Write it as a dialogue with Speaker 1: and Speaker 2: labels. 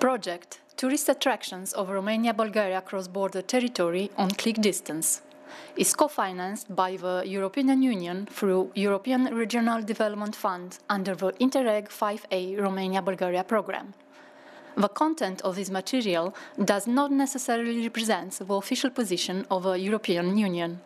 Speaker 1: Project Tourist Attractions of Romania-Bulgaria Cross-Border Territory on Click Distance is co-financed by the European Union through European Regional Development Fund under the Interreg 5A Romania-Bulgaria program. The content of this material does not necessarily represent the official position of the European Union.